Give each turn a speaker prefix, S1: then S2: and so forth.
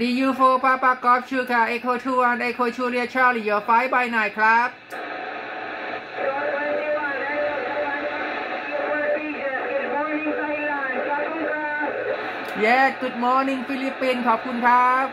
S1: ดียูโฟปาปากอฟชูค่ะเอโคทูอันเอโคชูเรียชาลีเออร์ไฟบายไนครับเย้
S2: กุดมอร์นิ่งฟิลิปปินส์ขอบคุณครับ